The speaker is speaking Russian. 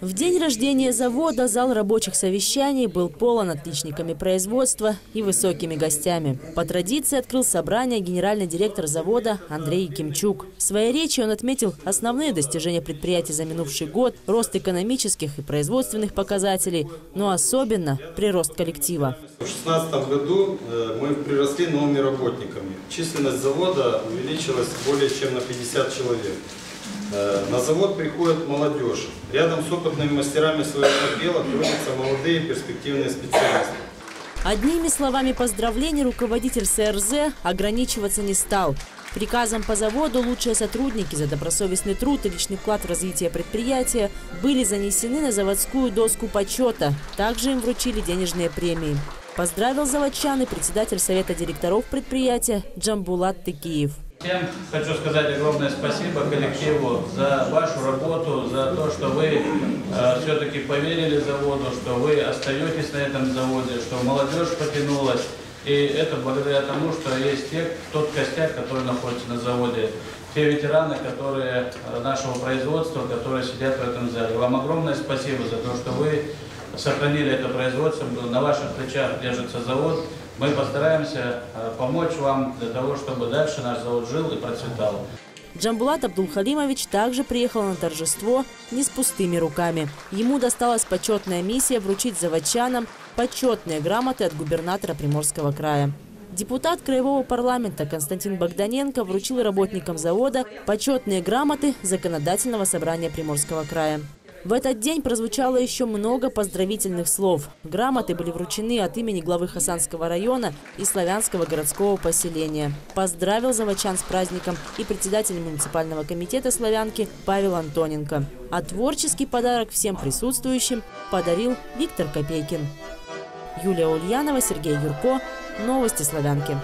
В день рождения завода зал рабочих совещаний был полон отличниками производства и высокими гостями. По традиции открыл собрание генеральный директор завода Андрей Кимчук. В своей речи он отметил основные достижения предприятия за минувший год, рост экономических и производственных показателей, но особенно прирост коллектива. В 2016 году э, мы приросли новыми работниками. Численность завода увеличилась более чем на 50 человек. Э, На завод приходит молодежь. Рядом с опытными мастерами своего дела трудятся молодые перспективные специалисты. Одними словами поздравлений руководитель СРЗ ограничиваться не стал. Приказом по заводу лучшие сотрудники за добросовестный труд и личный вклад в развитие предприятия были занесены на заводскую доску почета. Также им вручили денежные премии. Поздравил заводчан и председатель совета директоров предприятия Джамбулат Тыкиев. Всем хочу сказать огромное спасибо коллективу за вашу работу, за то, что вы э, все-таки поверили заводу, что вы остаетесь на этом заводе, что молодежь потянулась. И это благодаря тому, что есть те, тот костяк, который находится на заводе, те ветераны, которые э, нашего производства, которые сидят в этом зале. Вам огромное спасибо за то, что вы сохранили это производство, на ваших плечах держится завод. Мы постараемся э, помочь вам для того, чтобы дальше наш завод жил и процветал. Джамбулат Абдулхалимович также приехал на торжество не с пустыми руками. Ему досталась почетная миссия вручить заводчанам почетные грамоты от губернатора Приморского края. Депутат Краевого парламента Константин Богданенко вручил работникам завода почетные грамоты Законодательного собрания Приморского края. В этот день прозвучало еще много поздравительных слов. Грамоты были вручены от имени главы Хасанского района и славянского городского поселения. Поздравил заводчан с праздником и председатель муниципального комитета «Славянки» Павел Антоненко. А творческий подарок всем присутствующим подарил Виктор Копейкин. Юлия Ульянова, Сергей Юрко. Новости «Славянки».